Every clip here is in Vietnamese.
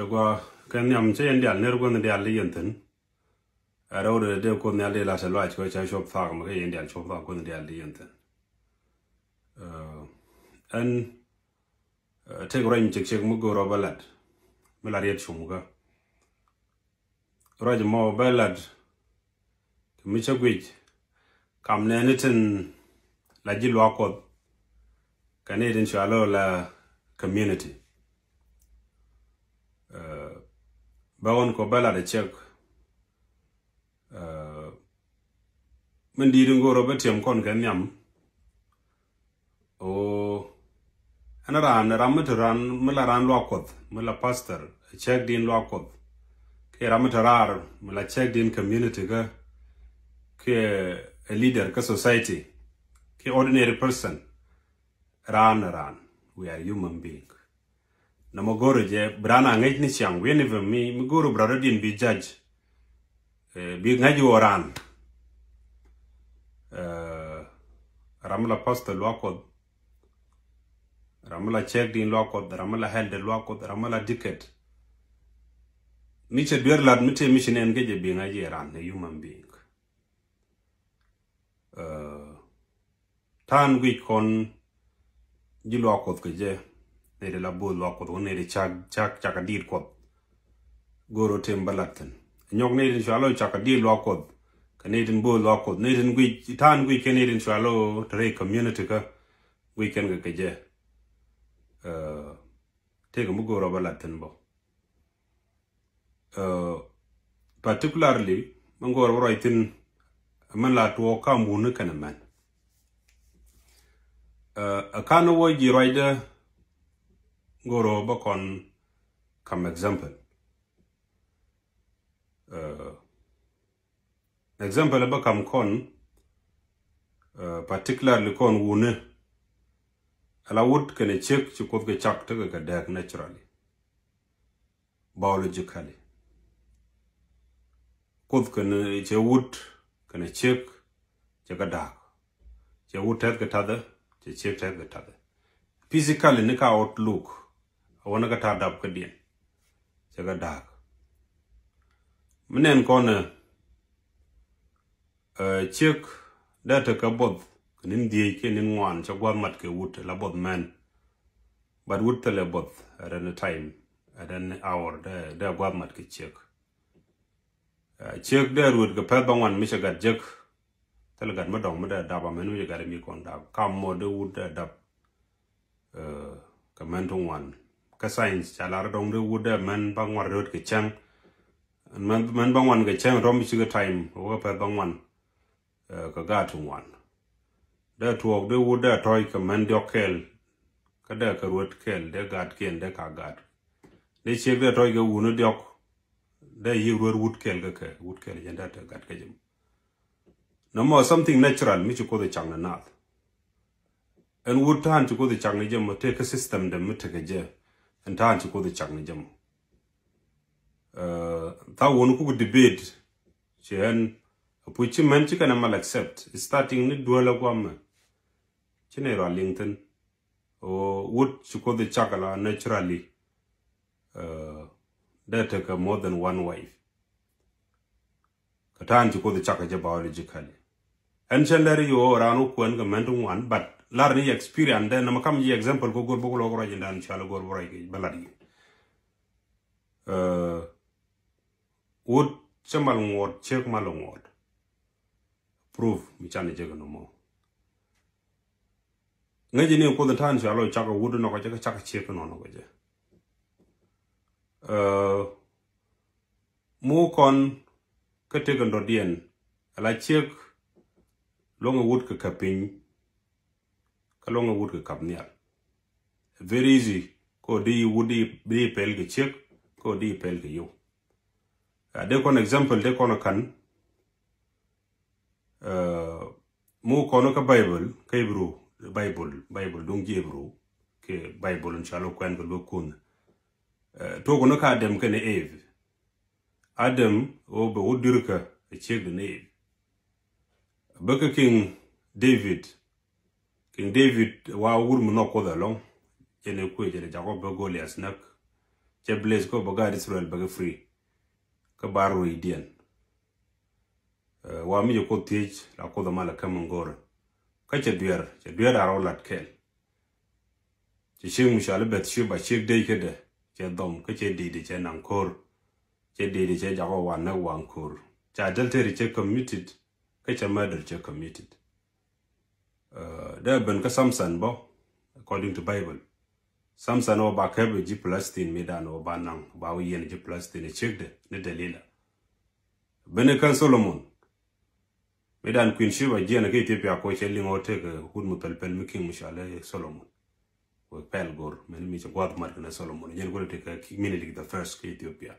chagwa kan nyam che yen dial ner gon dial li yenten đâu để de ko ne ale la se lo ko cha shop fa ma ke yen dial, shop fa ko ne dial li yenten uh eh, an eh, te gro chek chek mu go ro balad mala riet chumuga roj mo balad mi chagwich kam ne nitin la ji lo ko kanedin shalo la community. Bawon ko bala da check uh, min di ngoro betiem kon kan nyam o ran to ran ran lo kot mila pastor check din lo kot ke ram to rar mila check din community ga ke a leader ka society. Ke ordinary person. Ran ran we are human being na mogoro je brana ngej ni chang wen even mi mi goro brado din bi judge. Eh, bi ngaj oran uh, ramla pastor lwakod ramla check din lwakod ramla helde lwakod ramla dicket niche dwer lad mite mission en geje bi ngaj ran a human being. Uh, tan gwi kon ji lwakod ke je la bol wa ko nede chak chak chaka dir ko goro tem balatan nyok nede shalo chaka dir wa ko kanedin bol wa ko neden gui tan gui kanedin shalo tre community ka gui ken ga keje eh te ga mugo ro balaten bo. Eh particularly mangor ro itin man la to ka mu ne kana man. Eh, uh akano wo ji roida ngoro ba kon kam example. Uh, example ba kam kon uh, particularly kon wune. Ala wut kene chek chi kot ke chak te ke dak naturally. Biologically. Kot kene che wut kene chek che ka dak. Che wut tet ke tada che chek tet ke tada physically ne ka outlook wana ka ta dab ka dien. Cha ka dak. Mnen kone e, uh, chek data ka bod nin die ke nin wan cha gwa mat ke wut la bod man but wut ta le bod at an time at an hour da da gwa mat ke chek uh, e, chek da ruot ka pa bangwan mi cha gat jek le gat ma dong ma da da ba menu ya ga e mi kon da kam mo de wut da dab uh, ka man tong wan ka science cha lar dong de wuda man bang war rot ke chang man man bang wan ke chang rom chi ga time wo pa bang wan ka ga tung wan da tuok de wuda toy ka man dokel ka da ka rot kel de gat ken de ka gat de che de toy ga wunu dok da yi rot wut kel ga ka wut kel jan da ta gat ka jim no more something natural mi chi ko de chang na nat en wut tan chi ko de chang ni jam te ka system de mi te ka je en tan ci ko de chak ni jam. Uh ta won ku debate. Chen man chi kana accept. Starting ni duala gwam chine ro linton o wood ci ko de chakala naturally. Uh that take more than one wife. Ka tan ci ko de chaka biologically en chendari yo ranu kwen ga mentu one but lar ni experience. De na makam ji example ko gor bogo gor rajin dan chala gor boray ke baladi. Uh wood chamal ngot, chek mal ngot. Proof mi chane je no mo. Ngaji ni ko tan chala chaka wood no ko je chaka chek no no ko je uh mu kon ka te ndo dien. Ala chek longa wood ka kaping kalonga wut ke kap nial. Very easy. Ko di wudi di pel ke chek ko di pel ke yo. Uh, de kon example de kon kan uh, mu kono ka bible ka hebrew bible bible dong ji hebrew ke bible inshallah kwen ko kun. Uh, to kono ka dem ke ne eve. Adam o be wudirka e chek ne eve. Baka king david King David wa wur mu no da long. Jene ku jene jago be Goliath nak che blaze ko bagad israel baga free. Ka baro idian uh, wa mi ko tej la ko da mala kam ngor ka che duer che duer aro lat kel che shing mu shal bet shi ba shik de ke de che dom ka che di di che nan kor che di di che jago wa na wan kor cha che committed ka che murder committed Uh, da ben ka samson bo according to bible. Samson o ba kebe ji palestine mi dan o ba nan ba o yen ji palestine chekde ne dalila bene kan solomon mi dan queen shiba ji na ke ethiopia ko chelling o te ke hud mu pel pel mi king mushale solomon. O pel gor men mi gwad mar na solomon yen gol te ka minute the first ke ethiopia.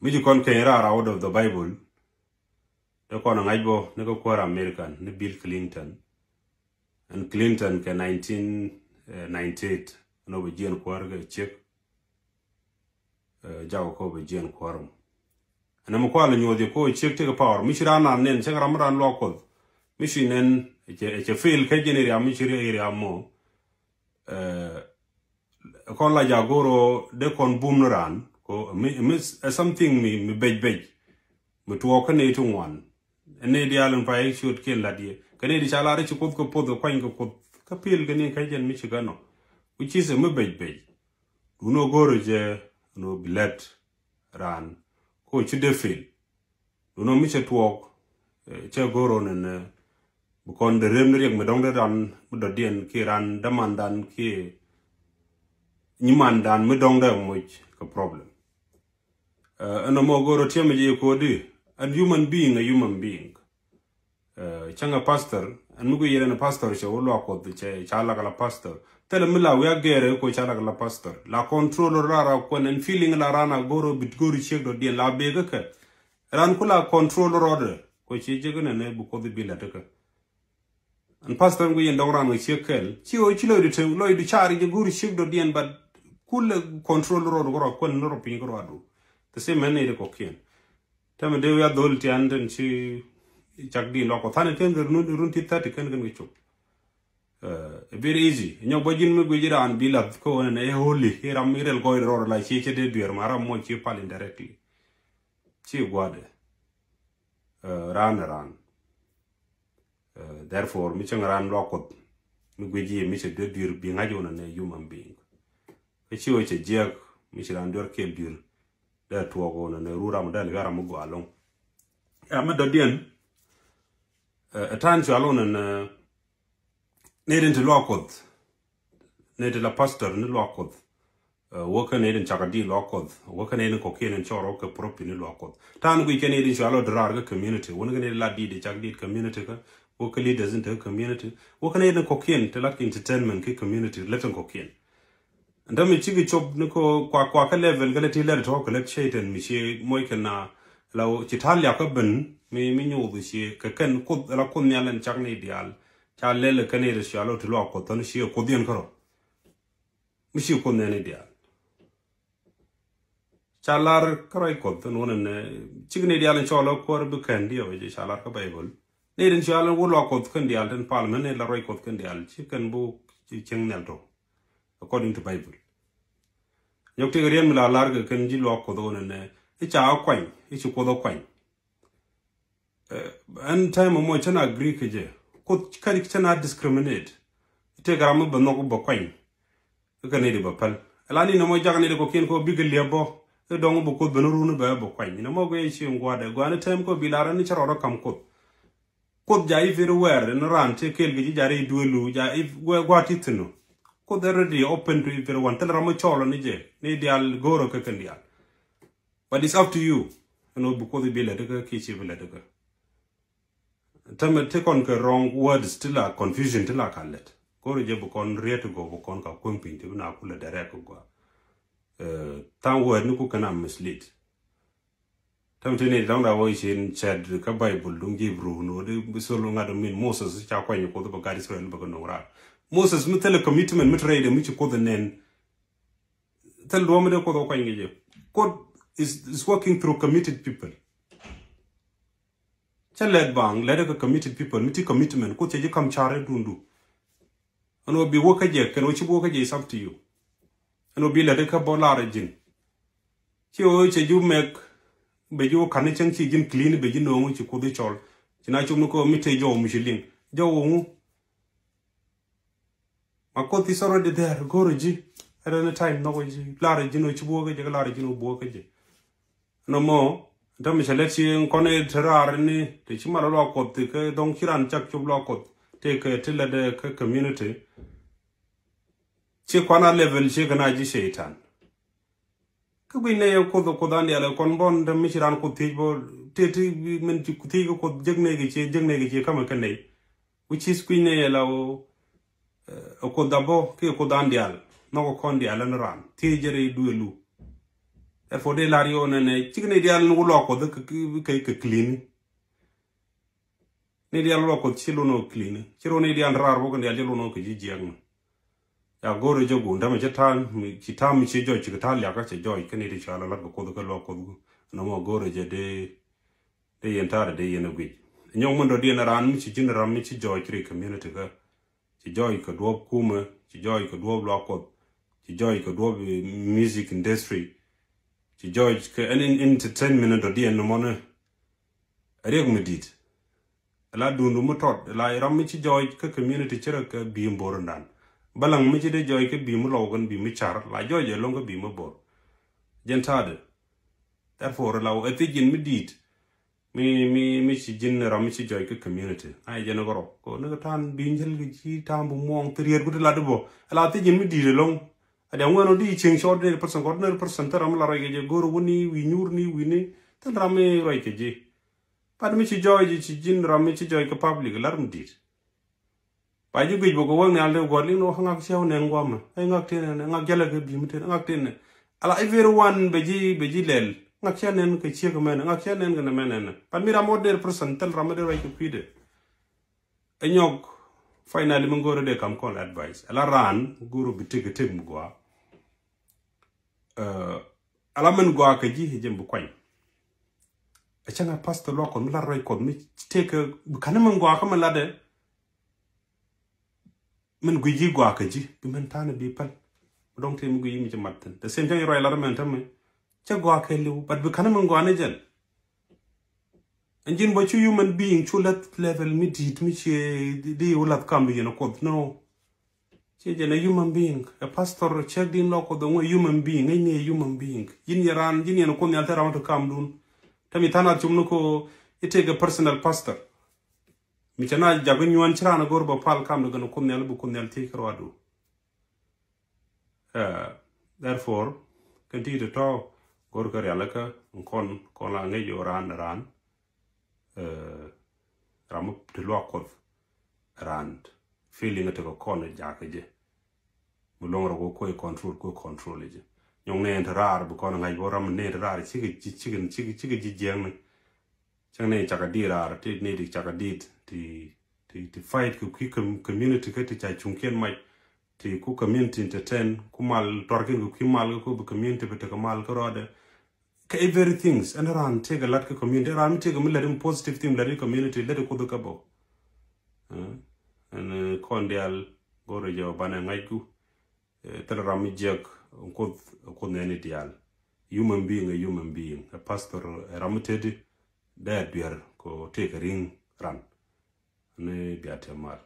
Mi ji kon ke ra out of the bible de kon ngajbo ne ko kwara american ne bill clinton. And clinton ke 1998 no be jien kwar ga chek jago ko be jien kwarum ana mo kwala nyodi ko chek te power. Mi shira na nen chek ram ran lo ko mi shi nen che che feel ke jeni am shira iri mo. Eh kon la jagoro de kon bum ran ko mi something mi bej bej. Mi tuo ka ne tu ne di alun pa e shoot ken la die kane di chala re chukut ko podo kwany ko pot ka pil gani ka jen mi chigano. Which is a mebej bej uno goro je no bilet, ran. Ko chude fil. Uno mi che tuok eh, che goro nen bukon de rem ne riek medong de ran mudo dien ki ran daman dan ki nyiman dan medong de moj ka problem. Eh, ano mo goro tiame je ko di. a human being a human being. Uh, changa pastor an mugu yere na pastor che wolo akod che chala kala pastor. Tele mila we agere ko chala kala pastor. La controller rara ko nen feeling la rana goro bit gori che do die la bega ka ran kula controller order ko che je jegna ne bu ko bi la taka an pastor ngu yen dogran che kel chi o chi lo de lo de chari je gori che do dien bad kula controller order goro ko noro pin goro adu te se ne de ko kien. Tama de ya dol ti anden chi chak di loko thane ken ger nu run ti tati ken ken gichuk uh, very easy. Nyo bojin mu gujira an bilat ko ne e holy here am irel go ro la chi che de bier mara mo chi pal indirectly chi gwade uh, ran ran therefore mi chang ran loko mi guji mi che de bier bi ngajo na ne human being cái chi o che jek mi che ran dor ke bier da tuogo na ne rura mo dal gara mo go along ya ma do dien. A tan chu alon na ne den to lokod ne de la pastor ne lokod woka ne den chakadi lokod woka ne den ko ken choro ke propi ne lokod tan gu ken ne den chu alo drar ga community wona ne la di de chakdi community ka woka leaders in the community woka ne den ko ken te lak entertainment ke community leton ko ken ndami chigi chop niko kwa kwa ka level gale ti ler to ko lek shaitan mi she moy kana law ci talya ka ben mi mi nyu du she ka ken ko la ko nyalan chak ni dial cha lele kane de shalo to lo ko ton she ko dien karo mi shi ko ne dial cha lar karo ko ton wona ne chigi ne dial cholo ko bu kan dio je cha lar ka bible ne den shalo wo lo ko kan dial den parliament ne la roi ko kan dial chi kan bu cheng nel to according to bible. Nyok te rian mila larga kan ji lo ko do ne e cha kwany e chi ko kwany eh, an time mo chana agree je ko kari chana discriminate. Te garam ba no ko ba kwany ka ne de ba pal. Alani no mo jaga ne ko ken ko bigal le bo e dongo bo ko beno runu ba bo kwany no mo go e chi ngwa de gwa ne time ko bilara ni charo kam ko ko ja i very wer no ran te kel gi jare duelu ja i gwa titino ko they're already open to everyone. Tell Ramo Cholo nije, ni dial goro ke kan dial. But it's up to you. You know, because the bill edeka kichi bill edeka. Tama take on ke wrong words still a confusion still a kalet. Goro je bukon riet go bukon ka kumpin te na kula direct go. Uh, tan word nuku kana mislead. Tama tini dang da wo ishin chad ka Bible dung jibru no de solo ngado min Moses cha kwanyo ko ba gadi Israel ba no ra. Moses mutele commitment mutrade muchi kodhe nen. Tel duomede kodhe okwangeje. God is, is working through committed people. Cha led bang, led ka committed people, muti commitment, ko cheje kam chare dundu. And will be worker jek, and which worker is up to you. And will be led ka bolare jin. Chi o cheju make, beju kanichang chi jin clean, beju no chi kodhe chol. China chum no ko mite jo mushiling. Jo wongu, ma ko ti soro de der go re ji era na time no go ji la re jin no cái bo ge la re jin no bo ge ji no mo, da mi chale chi ko ne thara ni, te chi ma lo ko cái ke dong làm chak chu lo ko te ke te là de ke community. Chi kwana level chi kana ji shaitan ka bi ne ko do ko dan ya kon bon, da mi chiran ko ti bo, te ti men ti ko ti ko jegne gi chi cái gi chi kama cái nei. Which is queen ne la o oko dambo ke oko dandial nogo kondial en ran tejere duelu e fode lario nene chigne dial nugo loko de ke ke clean ne dial loko chilo no clean chiro ne dial rar bo kondial chilo no ke jijiang ya gore jo gunda me chetan mi chitam che jo chital ya ka che jo ke ne chala la ko ko loko no mo gore je de de yentare de yenogwi e nyong mondo di na ran mi chi jin ram mi chi jo chiri community ka. Ci jo ko do kuma ci jo cái do lo ko ci jo cái do music industry ci jo cái an entertainment do di no mo ne reg được. dit la dundu mu tot la ram mi ci jo cái community ci ra ka bi mbor ndan balang mi ci de joy cái bi mu logan, bi mu char, la joy je longa bi mu bor jen tade, therefore la o ti jin mi dit mi mi mi si jin ra mi si joy ke community. Ai jena goro. Ko na tan bin jel gi ji tan bu mong trier gu la do ala te jin mi di le long. Ada ngono di ching short de person ko na person ta ram la ra ge je. Goro woni wi nyur ni wi ni. Tan ra me roi ke ji pa mi si joy ji si jin ra mi si joy ke public la ram di pa ji gi bo ko wang na le go li no hanga se ho ne ngwa ma. Ai ngak te ne ngak jela ke bi mi te ngak te ne. Ala everyone be ji be ji lel. ngaksia nen ke chia ke mena ngaksia nen ke mena pan mi ramo der persen wai ke pide enyok finally mengore de kam call advice. Ala ran guru bitike tem gwa. Uh, ala men gwa ke ji jem bu kwai achanga e pastor lo kon la roi kon mi teke kana men gwa ka melade men guji gwa ke ji bi men tane bi pal. Dong te mu guji mi jamatten de sem jang roi la men tamme chagwa kelu but we can't even go on again and jin but you human being chulat level me dit me che di ulat kam you know kot no che jen a human being a pastor check din lo ko the way human being any human being yin yaran jin yan ko ni altera want to kam dun tami tana chum no ko itege personal pastor mi chana jabin yuan chira na gorba pal kam no gano kum ni albu kum ni alti kro adu uh, therefore continue to talk gor kar yala ka kon kon la ngai yo ran ran uh, ramu to lo ko ran feeling to ko kon ja ka je. Mu long ro ko control ko control je. Nyong ne rar bu kon ngai bo ram ne rar chi chi chi chi chi chi jeng chang ne chaka di rar ti ne di chaka dit ti ti ti fight ku ki community ka ti cha chungken mai ti ku community entertain ku mal torkin ku ki mal ku community bete ka mal ko rode ka everything and ran take a lot community. Ran take a mil positive thing la community let ko du ka and uh, kondial gore jo bana ngai ku uh, tel ram jek ko uh, ko ne dial human being a human being. A pastor ramutedi da duer ko take a ring ran ne biate mal